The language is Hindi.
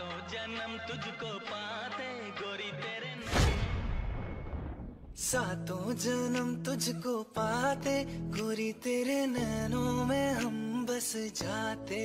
तो जन्म तुझको पाते, गोरी तेरे सातों जन्म तुझको पाते, गोरी तेरे नैनों में हम बस जाते।